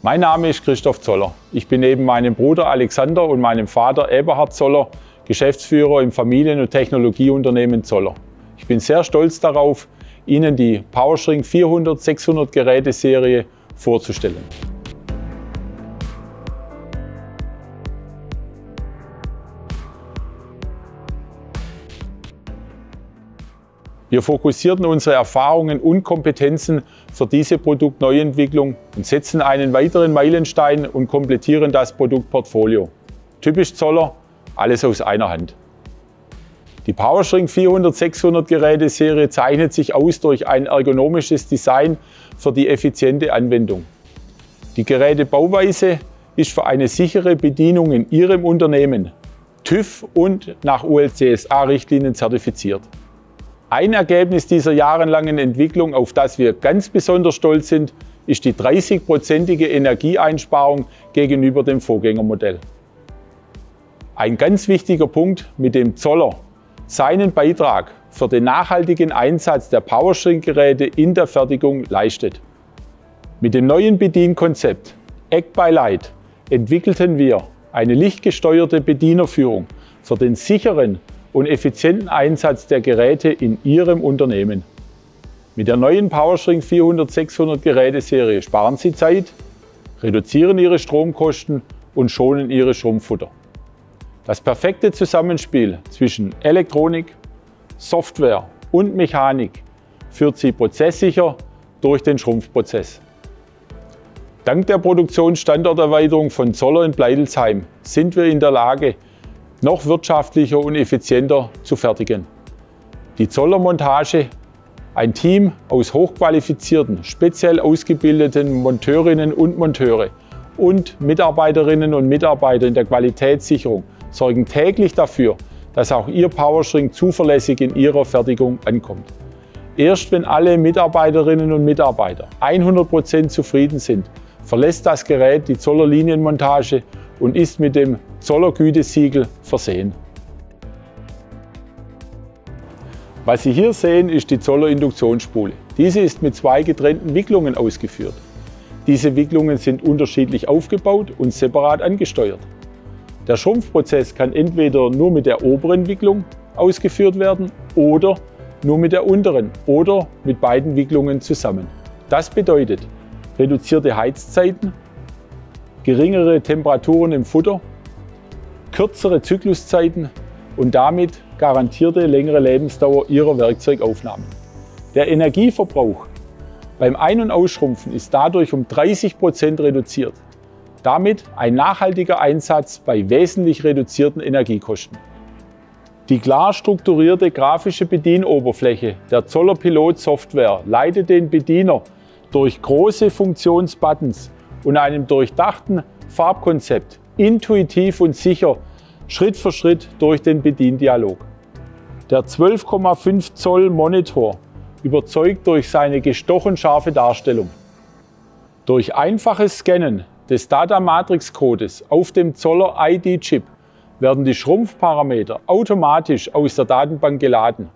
Mein Name ist Christoph Zoller. Ich bin neben meinem Bruder Alexander und meinem Vater Eberhard Zoller Geschäftsführer im Familien- und Technologieunternehmen Zoller. Ich bin sehr stolz darauf, Ihnen die PowerShrink 400 600 Geräteserie vorzustellen. Wir fokussierten unsere Erfahrungen und Kompetenzen für diese Produktneuentwicklung und setzen einen weiteren Meilenstein und komplettieren das Produktportfolio. Typisch Zoller, alles aus einer Hand. Die PowerShrink 400-600 Geräteserie zeichnet sich aus durch ein ergonomisches Design für die effiziente Anwendung. Die Gerätebauweise ist für eine sichere Bedienung in Ihrem Unternehmen TÜV und nach ULCSA-Richtlinien zertifiziert. Ein Ergebnis dieser jahrelangen Entwicklung, auf das wir ganz besonders stolz sind, ist die 30-prozentige Energieeinsparung gegenüber dem Vorgängermodell. Ein ganz wichtiger Punkt, mit dem Zoller seinen Beitrag für den nachhaltigen Einsatz der Powershrink-Geräte in der Fertigung leistet. Mit dem neuen Bedienkonzept Act by Light entwickelten wir eine lichtgesteuerte Bedienerführung für den sicheren und effizienten Einsatz der Geräte in Ihrem Unternehmen. Mit der neuen PowerShrink 400-600 Geräteserie sparen Sie Zeit, reduzieren Ihre Stromkosten und schonen Ihre Schrumpffutter. Das perfekte Zusammenspiel zwischen Elektronik, Software und Mechanik führt Sie prozesssicher durch den Schrumpfprozess. Dank der Produktionsstandorterweiterung von Zoller in Bleidelsheim sind wir in der Lage, noch wirtschaftlicher und effizienter zu fertigen. Die Zollermontage, ein Team aus hochqualifizierten, speziell ausgebildeten Monteurinnen und Monteure und Mitarbeiterinnen und Mitarbeiter in der Qualitätssicherung sorgen täglich dafür, dass auch Ihr PowerShrink zuverlässig in Ihrer Fertigung ankommt. Erst wenn alle Mitarbeiterinnen und Mitarbeiter 100% zufrieden sind, verlässt das Gerät die Zoller Linienmontage und ist mit dem Zoller Gütesiegel versehen. Was Sie hier sehen, ist die Zoller Induktionsspule. Diese ist mit zwei getrennten Wicklungen ausgeführt. Diese Wicklungen sind unterschiedlich aufgebaut und separat angesteuert. Der Schrumpfprozess kann entweder nur mit der oberen Wicklung ausgeführt werden oder nur mit der unteren oder mit beiden Wicklungen zusammen. Das bedeutet reduzierte Heizzeiten geringere Temperaturen im Futter, kürzere Zykluszeiten und damit garantierte längere Lebensdauer Ihrer Werkzeugaufnahmen. Der Energieverbrauch beim Ein- und Ausschrumpfen ist dadurch um 30 Prozent reduziert. Damit ein nachhaltiger Einsatz bei wesentlich reduzierten Energiekosten. Die klar strukturierte grafische Bedienoberfläche der Zoller Pilot Software leitet den Bediener durch große Funktionsbuttons und einem durchdachten Farbkonzept intuitiv und sicher Schritt für Schritt durch den Bediendialog. Der 12,5 Zoll Monitor überzeugt durch seine gestochen scharfe Darstellung. Durch einfaches Scannen des Data Matrix Codes auf dem Zoller ID Chip werden die Schrumpfparameter automatisch aus der Datenbank geladen.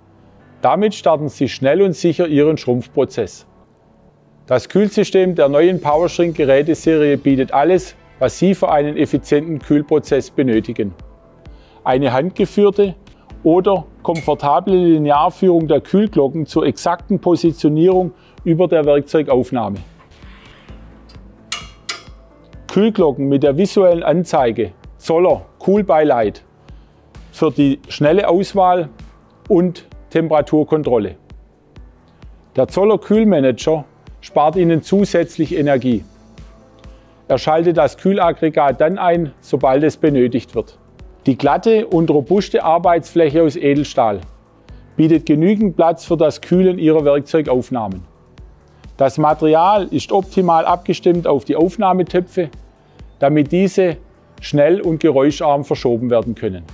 Damit starten Sie schnell und sicher Ihren Schrumpfprozess. Das Kühlsystem der neuen PowerShrink Geräteserie bietet alles, was Sie für einen effizienten Kühlprozess benötigen. Eine handgeführte oder komfortable Linearführung der Kühlglocken zur exakten Positionierung über der Werkzeugaufnahme. Kühlglocken mit der visuellen Anzeige Zoller Cool by Light für die schnelle Auswahl und Temperaturkontrolle. Der Zoller Kühlmanager spart Ihnen zusätzlich Energie. Er schaltet das Kühlaggregat dann ein, sobald es benötigt wird. Die glatte und robuste Arbeitsfläche aus Edelstahl bietet genügend Platz für das Kühlen Ihrer Werkzeugaufnahmen. Das Material ist optimal abgestimmt auf die Aufnahmetöpfe, damit diese schnell und geräuscharm verschoben werden können.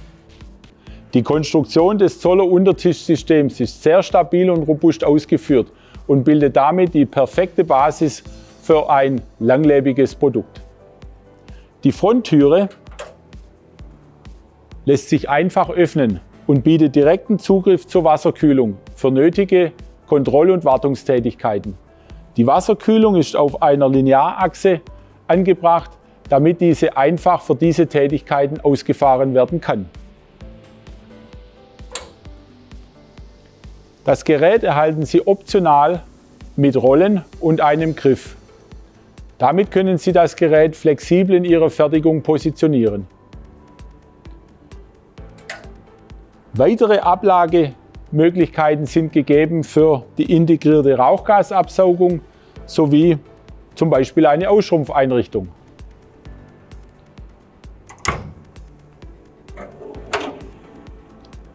Die Konstruktion des Zoller Untertischsystems ist sehr stabil und robust ausgeführt und bildet damit die perfekte Basis für ein langlebiges Produkt. Die Fronttüre lässt sich einfach öffnen und bietet direkten Zugriff zur Wasserkühlung für nötige Kontroll- und Wartungstätigkeiten. Die Wasserkühlung ist auf einer Linearachse angebracht, damit diese einfach für diese Tätigkeiten ausgefahren werden kann. Das Gerät erhalten Sie optional mit Rollen und einem Griff. Damit können Sie das Gerät flexibel in Ihrer Fertigung positionieren. Weitere Ablagemöglichkeiten sind gegeben für die integrierte Rauchgasabsaugung sowie zum Beispiel eine Ausschrumpfeinrichtung.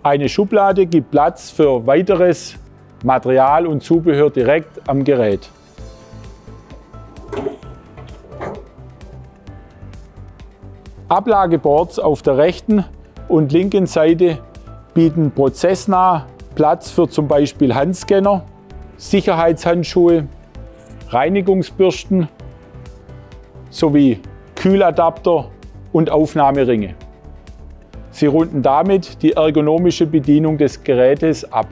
Eine Schublade gibt Platz für weiteres Material und Zubehör direkt am Gerät. Ablageboards auf der rechten und linken Seite bieten prozessnah Platz für zum Beispiel Handscanner, Sicherheitshandschuhe, Reinigungsbürsten sowie Kühladapter und Aufnahmeringe. Sie runden damit die ergonomische Bedienung des Gerätes ab.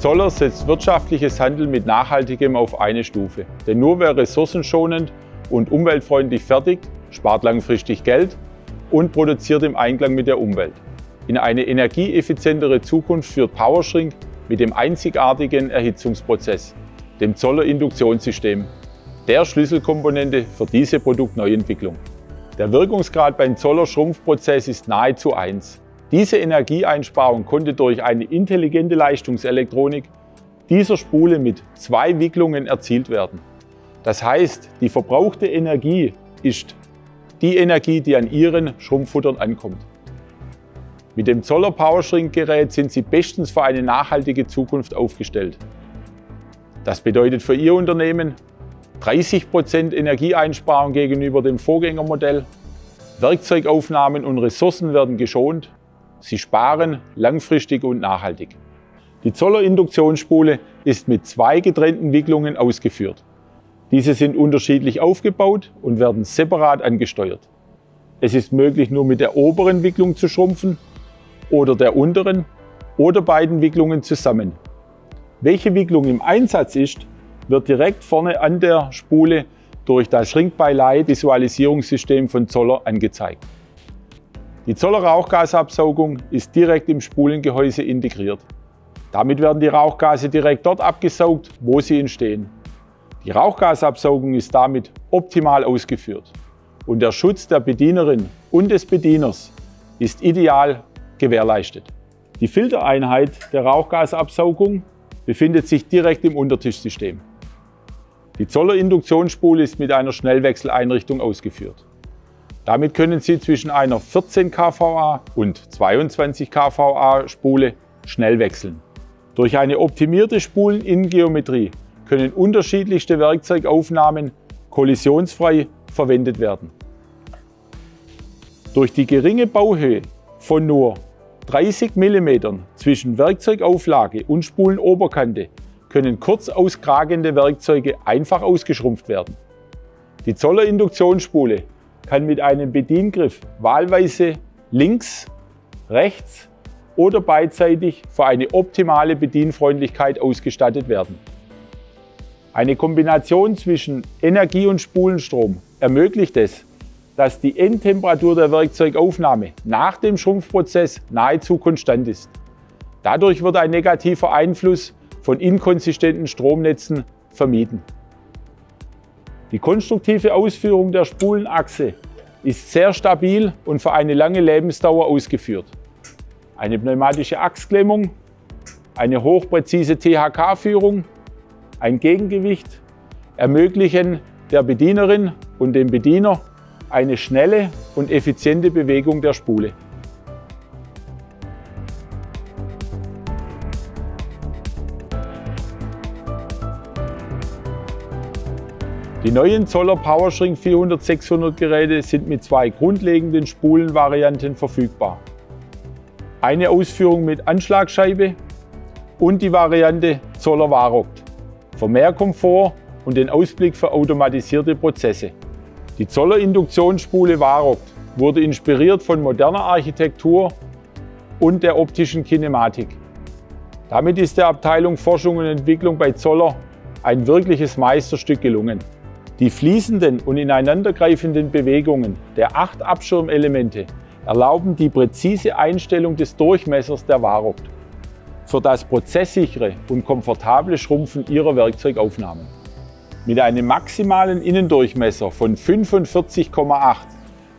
Zoller setzt wirtschaftliches Handeln mit Nachhaltigem auf eine Stufe. Denn nur wer ressourcenschonend und umweltfreundlich fertigt, spart langfristig Geld und produziert im Einklang mit der Umwelt. In eine energieeffizientere Zukunft führt PowerShrink mit dem einzigartigen Erhitzungsprozess, dem Zoller Induktionssystem, der Schlüsselkomponente für diese Produktneuentwicklung. Der Wirkungsgrad beim Zoller Schrumpfprozess ist nahezu 1. Diese Energieeinsparung konnte durch eine intelligente Leistungselektronik dieser Spule mit zwei Wicklungen erzielt werden. Das heißt, die verbrauchte Energie ist die Energie, die an Ihren Schrumpffuttern ankommt. Mit dem Zoller PowerShrink Gerät sind Sie bestens für eine nachhaltige Zukunft aufgestellt. Das bedeutet für Ihr Unternehmen 30% Energieeinsparung gegenüber dem Vorgängermodell, Werkzeugaufnahmen und Ressourcen werden geschont, Sie sparen langfristig und nachhaltig. Die Zoller Induktionsspule ist mit zwei getrennten Wicklungen ausgeführt. Diese sind unterschiedlich aufgebaut und werden separat angesteuert. Es ist möglich nur mit der oberen Wicklung zu schrumpfen oder der unteren oder beiden Wicklungen zusammen. Welche Wicklung im Einsatz ist, wird direkt vorne an der Spule durch das Shrink by Light Visualisierungssystem von Zoller angezeigt. Die Zoller Rauchgasabsaugung ist direkt im Spulengehäuse integriert. Damit werden die Rauchgase direkt dort abgesaugt, wo sie entstehen. Die Rauchgasabsaugung ist damit optimal ausgeführt und der Schutz der Bedienerin und des Bedieners ist ideal gewährleistet. Die Filtereinheit der Rauchgasabsaugung befindet sich direkt im Untertischsystem. Die Zoller Induktionsspule ist mit einer Schnellwechseleinrichtung ausgeführt. Damit können Sie zwischen einer 14 kVA und 22 kVA Spule schnell wechseln. Durch eine optimierte Spuleninnengeometrie können unterschiedlichste Werkzeugaufnahmen kollisionsfrei verwendet werden. Durch die geringe Bauhöhe von nur 30 mm zwischen Werkzeugauflage und Spulenoberkante können kurz auskragende Werkzeuge einfach ausgeschrumpft werden. Die Zoller Induktionsspule kann mit einem Bediengriff wahlweise links, rechts oder beidseitig für eine optimale Bedienfreundlichkeit ausgestattet werden. Eine Kombination zwischen Energie und Spulenstrom ermöglicht es, dass die Endtemperatur der Werkzeugaufnahme nach dem Schrumpfprozess nahezu konstant ist. Dadurch wird ein negativer Einfluss von inkonsistenten Stromnetzen vermieden. Die konstruktive Ausführung der Spulenachse ist sehr stabil und für eine lange Lebensdauer ausgeführt. Eine pneumatische Achsklemmung, eine hochpräzise THK-Führung, ein Gegengewicht ermöglichen der Bedienerin und dem Bediener eine schnelle und effiziente Bewegung der Spule. Die neuen Zoller PowerShrink 400-600 Geräte sind mit zwei grundlegenden Spulenvarianten verfügbar. Eine Ausführung mit Anschlagscheibe und die Variante Zoller Varoct für mehr Komfort und den Ausblick für automatisierte Prozesse. Die Zoller Induktionsspule Varoct wurde inspiriert von moderner Architektur und der optischen Kinematik. Damit ist der Abteilung Forschung und Entwicklung bei Zoller ein wirkliches Meisterstück gelungen. Die fließenden und ineinandergreifenden Bewegungen der acht Abschirmelemente erlauben die präzise Einstellung des Durchmessers der Varoct für das prozesssichere und komfortable Schrumpfen Ihrer Werkzeugaufnahmen. Mit einem maximalen Innendurchmesser von 45,8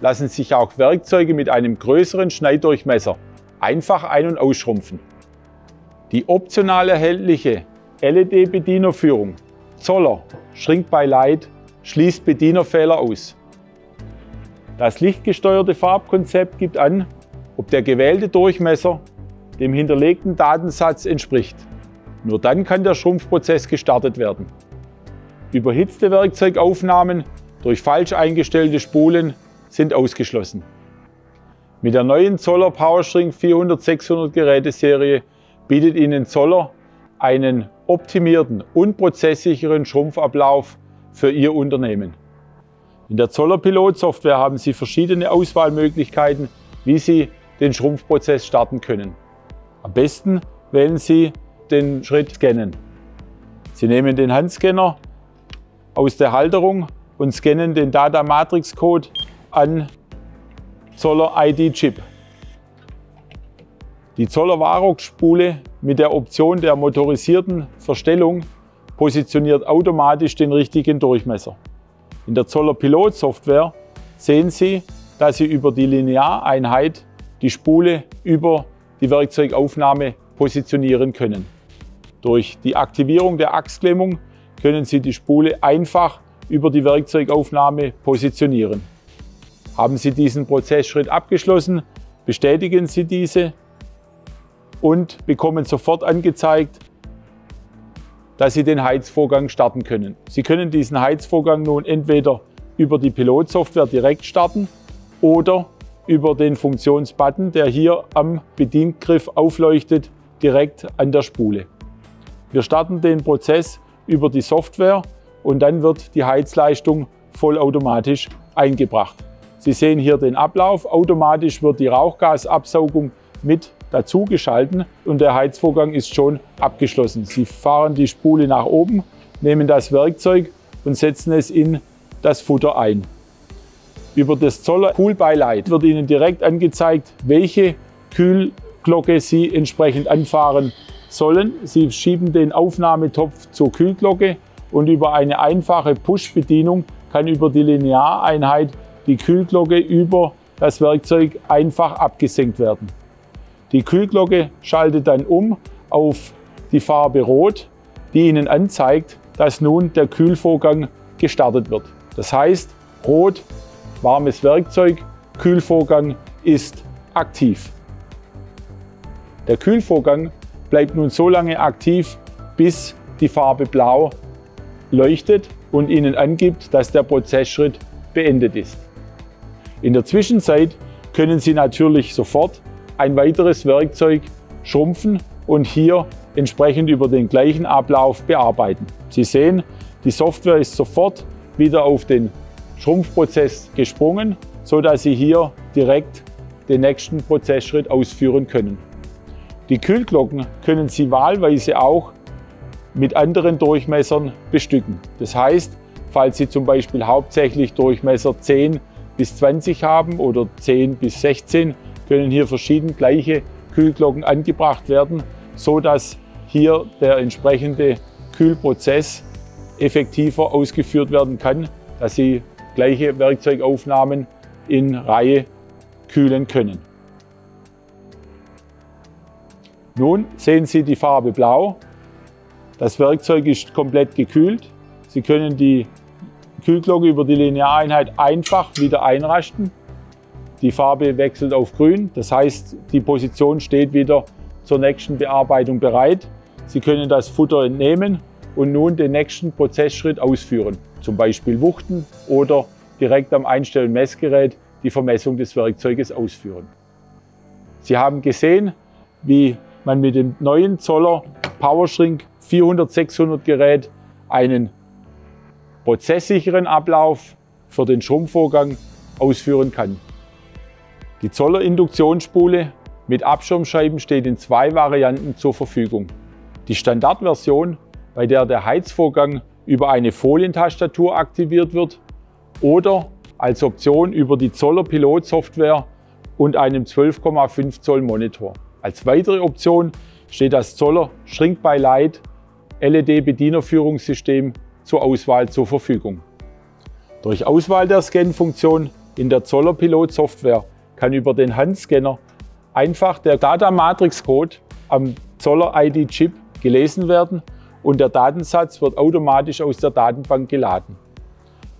lassen sich auch Werkzeuge mit einem größeren Schneidurchmesser einfach ein- und ausschrumpfen. Die optional erhältliche LED-Bedienerführung Zoller Shrink by Light schließt Bedienerfehler aus. Das lichtgesteuerte Farbkonzept gibt an, ob der gewählte Durchmesser dem hinterlegten Datensatz entspricht. Nur dann kann der Schrumpfprozess gestartet werden. Überhitzte Werkzeugaufnahmen durch falsch eingestellte Spulen sind ausgeschlossen. Mit der neuen Zoller PowerShrink 400-600 Geräteserie bietet Ihnen Zoller einen optimierten und prozesssicheren Schrumpfablauf für Ihr Unternehmen. In der Zoller Pilot Software haben Sie verschiedene Auswahlmöglichkeiten, wie Sie den Schrumpfprozess starten können. Am besten wählen Sie den Schritt Scannen. Sie nehmen den Handscanner aus der Halterung und scannen den Data Matrix Code an Zoller ID Chip. Die Zoller Varox-Spule mit der Option der motorisierten Verstellung positioniert automatisch den richtigen Durchmesser. In der Zoller Pilot Software sehen Sie, dass Sie über die Lineareinheit die Spule über die Werkzeugaufnahme positionieren können. Durch die Aktivierung der Achsklemmung können Sie die Spule einfach über die Werkzeugaufnahme positionieren. Haben Sie diesen Prozessschritt abgeschlossen, bestätigen Sie diese und bekommen sofort angezeigt, dass Sie den Heizvorgang starten können. Sie können diesen Heizvorgang nun entweder über die Pilotsoftware direkt starten oder über den Funktionsbutton, der hier am Bediengriff aufleuchtet, direkt an der Spule. Wir starten den Prozess über die Software und dann wird die Heizleistung vollautomatisch eingebracht. Sie sehen hier den Ablauf. Automatisch wird die Rauchgasabsaugung mit dazu geschalten und der Heizvorgang ist schon abgeschlossen. Sie fahren die Spule nach oben, nehmen das Werkzeug und setzen es in das Futter ein. Über das Zoller Cool by Light wird Ihnen direkt angezeigt, welche Kühlglocke Sie entsprechend anfahren sollen. Sie schieben den Aufnahmetopf zur Kühlglocke und über eine einfache Push-Bedienung kann über die Lineareinheit die Kühlglocke über das Werkzeug einfach abgesenkt werden. Die Kühlglocke schaltet dann um auf die Farbe Rot, die Ihnen anzeigt, dass nun der Kühlvorgang gestartet wird. Das heißt, Rot warmes Werkzeug, Kühlvorgang ist aktiv. Der Kühlvorgang bleibt nun so lange aktiv, bis die Farbe Blau leuchtet und Ihnen angibt, dass der Prozessschritt beendet ist. In der Zwischenzeit können Sie natürlich sofort ein weiteres Werkzeug schrumpfen und hier entsprechend über den gleichen Ablauf bearbeiten. Sie sehen, die Software ist sofort wieder auf den Schrumpfprozess gesprungen, so dass Sie hier direkt den nächsten Prozessschritt ausführen können. Die Kühlglocken können Sie wahlweise auch mit anderen Durchmessern bestücken. Das heißt, falls Sie zum Beispiel hauptsächlich Durchmesser 10 bis 20 haben oder 10 bis 16, können hier verschieden gleiche Kühlglocken angebracht werden, so dass hier der entsprechende Kühlprozess effektiver ausgeführt werden kann, dass Sie gleiche Werkzeugaufnahmen in Reihe kühlen können. Nun sehen Sie die Farbe Blau. Das Werkzeug ist komplett gekühlt. Sie können die Kühlglocke über die Lineareinheit einfach wieder einrasten. Die Farbe wechselt auf grün, das heißt, die Position steht wieder zur nächsten Bearbeitung bereit. Sie können das Futter entnehmen und nun den nächsten Prozessschritt ausführen zum Beispiel wuchten oder direkt am Einstellen Messgerät die Vermessung des Werkzeuges ausführen. Sie haben gesehen, wie man mit dem neuen Zoller PowerShrink 400-600 Gerät einen prozesssicheren Ablauf für den Schrumpfvorgang ausführen kann. Die Zoller Induktionsspule mit Abschirmscheiben steht in zwei Varianten zur Verfügung. Die Standardversion, bei der der Heizvorgang über eine Folientastatur aktiviert wird oder als Option über die Zoller Pilot Software und einem 12,5 Zoll Monitor. Als weitere Option steht das Zoller Shrink by Light LED Bedienerführungssystem zur Auswahl zur Verfügung. Durch Auswahl der Scan-Funktion in der Zoller Pilot Software kann über den Handscanner einfach der Data Matrix Code am Zoller ID Chip gelesen werden und der Datensatz wird automatisch aus der Datenbank geladen.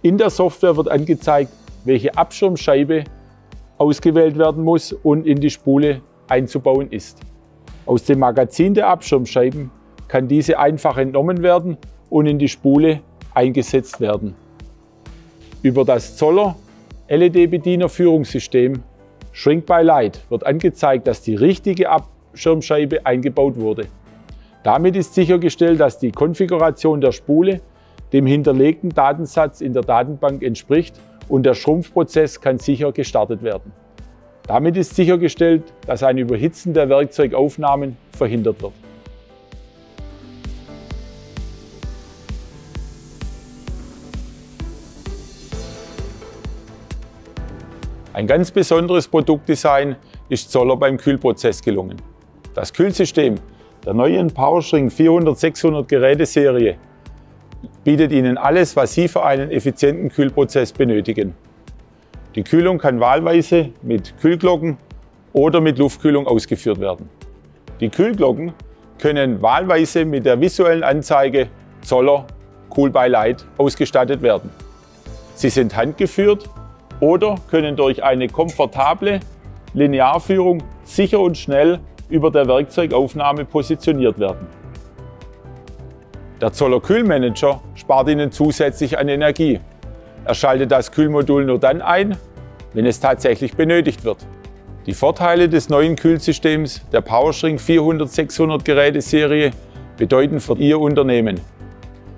In der Software wird angezeigt, welche Abschirmscheibe ausgewählt werden muss und in die Spule einzubauen ist. Aus dem Magazin der Abschirmscheiben kann diese einfach entnommen werden und in die Spule eingesetzt werden. Über das Zoller LED-Bedienerführungssystem Shrink by Light wird angezeigt, dass die richtige Abschirmscheibe eingebaut wurde. Damit ist sichergestellt, dass die Konfiguration der Spule dem hinterlegten Datensatz in der Datenbank entspricht und der Schrumpfprozess kann sicher gestartet werden. Damit ist sichergestellt, dass ein Überhitzen der Werkzeugaufnahmen verhindert wird. Ein ganz besonderes Produktdesign ist Zoller beim Kühlprozess gelungen. Das Kühlsystem der neuen PowerShrink 400-600 Geräteserie bietet Ihnen alles, was Sie für einen effizienten Kühlprozess benötigen. Die Kühlung kann wahlweise mit Kühlglocken oder mit Luftkühlung ausgeführt werden. Die Kühlglocken können wahlweise mit der visuellen Anzeige Zoller Cool by Light ausgestattet werden. Sie sind handgeführt oder können durch eine komfortable Linearführung sicher und schnell über der Werkzeugaufnahme positioniert werden. Der Zoller Kühlmanager spart Ihnen zusätzlich an Energie. Er schaltet das Kühlmodul nur dann ein, wenn es tatsächlich benötigt wird. Die Vorteile des neuen Kühlsystems der PowerShrink 400-600 Geräteserie bedeuten für Ihr Unternehmen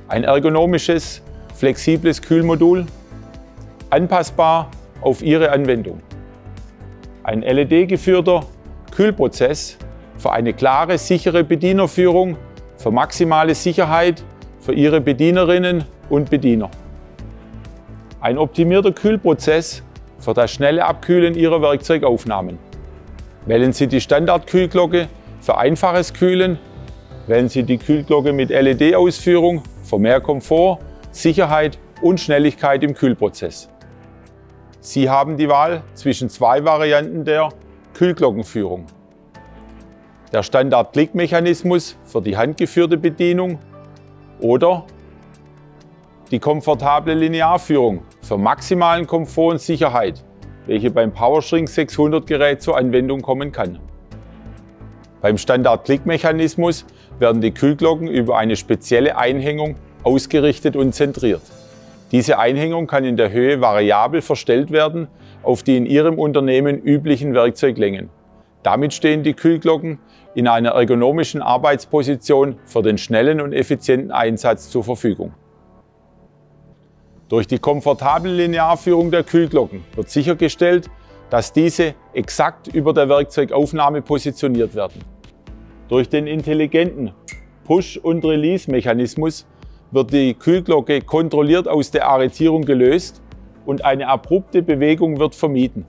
ein ergonomisches, flexibles Kühlmodul, anpassbar auf Ihre Anwendung. Ein LED-geführter Kühlprozess für eine klare, sichere Bedienerführung, für maximale Sicherheit für Ihre Bedienerinnen und Bediener. Ein optimierter Kühlprozess für das schnelle Abkühlen Ihrer Werkzeugaufnahmen. Wählen Sie die Standardkühlglocke für einfaches Kühlen, wählen Sie die Kühlglocke mit LED-Ausführung für mehr Komfort, Sicherheit und Schnelligkeit im Kühlprozess. Sie haben die Wahl zwischen zwei Varianten der Kühlglockenführung. Der Standard-Klickmechanismus für die handgeführte Bedienung oder die komfortable Linearführung für maximalen Komfort und Sicherheit, welche beim PowerShrink 600 Gerät zur Anwendung kommen kann. Beim Standard-Klickmechanismus werden die Kühlglocken über eine spezielle Einhängung ausgerichtet und zentriert. Diese Einhängung kann in der Höhe variabel verstellt werden auf die in Ihrem Unternehmen üblichen Werkzeuglängen. Damit stehen die Kühlglocken in einer ergonomischen Arbeitsposition für den schnellen und effizienten Einsatz zur Verfügung. Durch die komfortable Linearführung der Kühlglocken wird sichergestellt, dass diese exakt über der Werkzeugaufnahme positioniert werden. Durch den intelligenten Push- und Release-Mechanismus wird die Kühlglocke kontrolliert aus der Arretierung gelöst und eine abrupte Bewegung wird vermieden.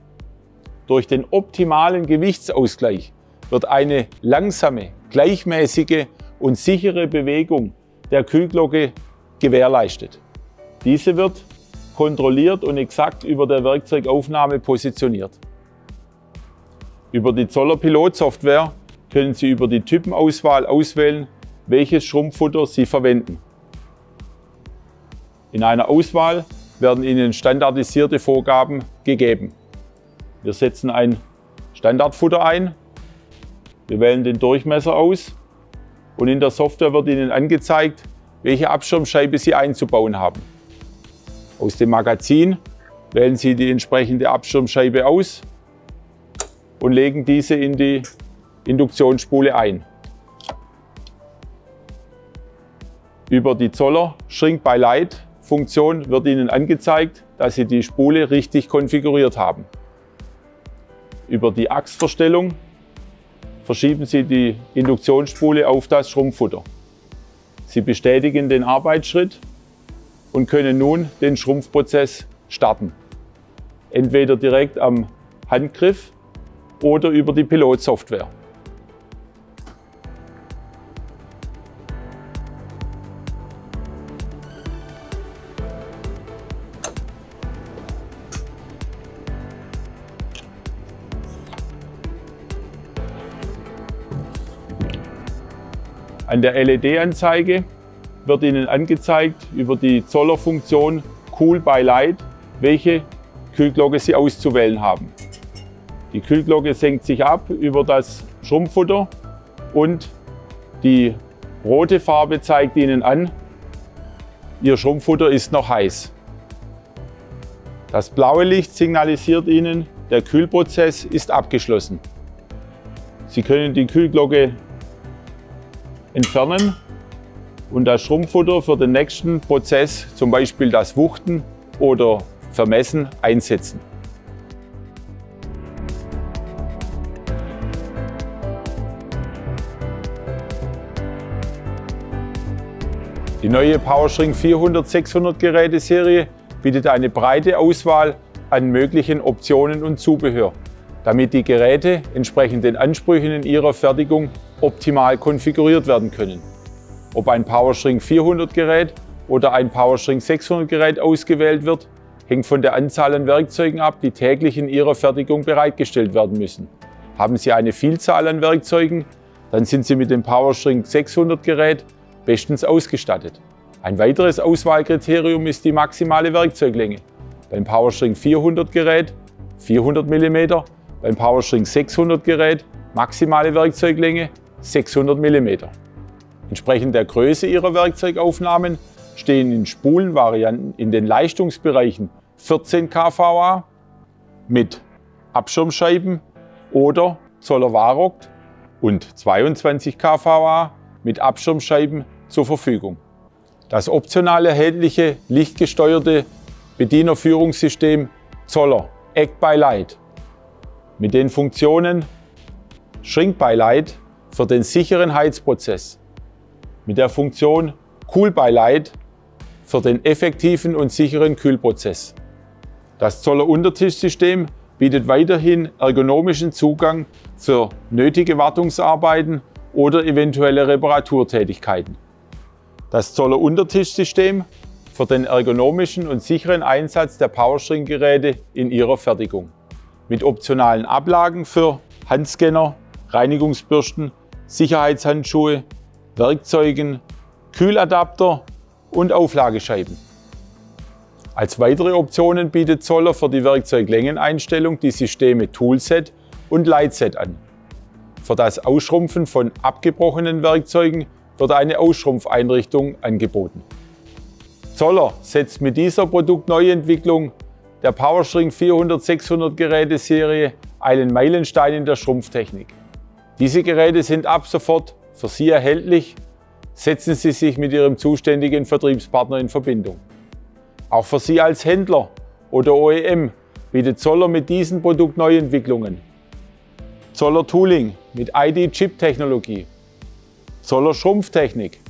Durch den optimalen Gewichtsausgleich wird eine langsame, gleichmäßige und sichere Bewegung der Kühlglocke gewährleistet. Diese wird kontrolliert und exakt über der Werkzeugaufnahme positioniert. Über die Zoller Pilot Software können Sie über die Typenauswahl auswählen, welches Schrumpffutter Sie verwenden. In einer Auswahl werden Ihnen standardisierte Vorgaben gegeben. Wir setzen ein Standardfutter ein, wir wählen den Durchmesser aus und in der Software wird Ihnen angezeigt, welche Abschirmscheibe Sie einzubauen haben. Aus dem Magazin wählen Sie die entsprechende Abschirmscheibe aus und legen diese in die Induktionsspule ein. Über die Zoller Shrink by Light Funktion wird Ihnen angezeigt, dass Sie die Spule richtig konfiguriert haben. Über die Achsverstellung verschieben Sie die Induktionsspule auf das Schrumpffutter. Sie bestätigen den Arbeitsschritt und können nun den Schrumpfprozess starten. Entweder direkt am Handgriff oder über die Pilotsoftware. An der LED-Anzeige wird Ihnen angezeigt über die Zoller-Funktion Cool by Light, welche Kühlglocke Sie auszuwählen haben. Die Kühlglocke senkt sich ab über das Schrumpffutter und die rote Farbe zeigt Ihnen an, Ihr Schrumpffutter ist noch heiß. Das blaue Licht signalisiert Ihnen, der Kühlprozess ist abgeschlossen. Sie können die Kühlglocke entfernen und das Schrumpffutter für den nächsten Prozess, zum Beispiel das Wuchten oder Vermessen, einsetzen. Die neue PowerShrink 400-600 Geräteserie bietet eine breite Auswahl an möglichen Optionen und Zubehör, damit die Geräte entsprechend den Ansprüchen in ihrer Fertigung optimal konfiguriert werden können. Ob ein PowerShrink 400 Gerät oder ein PowerShrink 600 Gerät ausgewählt wird, hängt von der Anzahl an Werkzeugen ab, die täglich in Ihrer Fertigung bereitgestellt werden müssen. Haben Sie eine Vielzahl an Werkzeugen, dann sind Sie mit dem PowerShrink 600 Gerät bestens ausgestattet. Ein weiteres Auswahlkriterium ist die maximale Werkzeuglänge. Beim PowerShrink 400 Gerät 400 mm, beim PowerShrink 600 Gerät maximale Werkzeuglänge 600 mm. Entsprechend der Größe Ihrer Werkzeugaufnahmen stehen in Spulenvarianten in den Leistungsbereichen 14 kVA mit Abschirmscheiben oder Zoller Varoct und 22 kVA mit Abschirmscheiben zur Verfügung. Das optional erhältliche lichtgesteuerte Bedienerführungssystem Zoller Act by Light mit den Funktionen Shrink by Light für den sicheren Heizprozess, mit der Funktion Cool by Light für den effektiven und sicheren Kühlprozess. Das Zoller Untertischsystem bietet weiterhin ergonomischen Zugang für nötige Wartungsarbeiten oder eventuelle Reparaturtätigkeiten. Das Zoller Untertischsystem für den ergonomischen und sicheren Einsatz der Powershrink-Geräte in ihrer Fertigung. Mit optionalen Ablagen für Handscanner, Reinigungsbürsten, Sicherheitshandschuhe, Werkzeugen, Kühladapter und Auflagescheiben. Als weitere Optionen bietet Zoller für die Werkzeuglängeneinstellung die Systeme Toolset und Lightset an. Für das Ausschrumpfen von abgebrochenen Werkzeugen wird eine Ausschrumpfeinrichtung angeboten. Zoller setzt mit dieser Produktneuentwicklung der PowerShrink 400-600 Geräteserie einen Meilenstein in der Schrumpftechnik. Diese Geräte sind ab sofort für Sie erhältlich. Setzen Sie sich mit Ihrem zuständigen Vertriebspartner in Verbindung. Auch für Sie als Händler oder OEM bietet Zoller mit diesen Produktneuentwicklungen Zoller Tooling mit ID-Chip-Technologie, Zoller Schrumpftechnik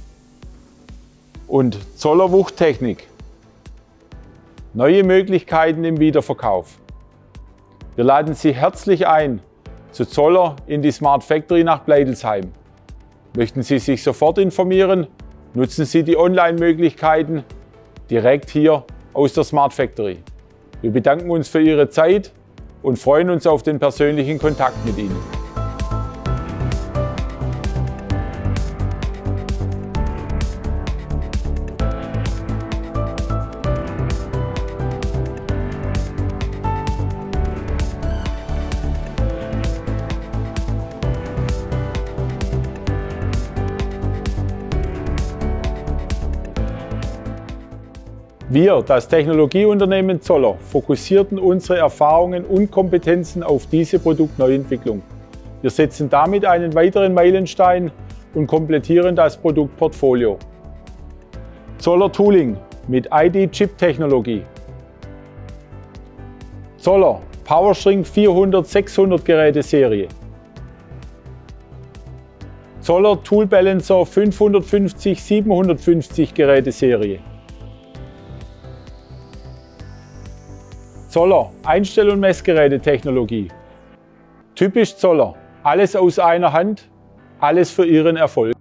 und Zoller Wuchttechnik neue Möglichkeiten im Wiederverkauf. Wir laden Sie herzlich ein zu Zoller in die Smart Factory nach Bleidelsheim. Möchten Sie sich sofort informieren, nutzen Sie die Online-Möglichkeiten direkt hier aus der Smart Factory. Wir bedanken uns für Ihre Zeit und freuen uns auf den persönlichen Kontakt mit Ihnen. Wir, das Technologieunternehmen Zoller, fokussierten unsere Erfahrungen und Kompetenzen auf diese Produktneuentwicklung. Wir setzen damit einen weiteren Meilenstein und komplettieren das Produktportfolio. Zoller Tooling mit ID-Chip-Technologie. Zoller PowerShrink 400-600 Geräte Serie. Zoller Tool Balancer 550-750 Geräteserie. Zoller Einstell- und Messgerätetechnologie. Typisch Zoller. Alles aus einer Hand, alles für Ihren Erfolg.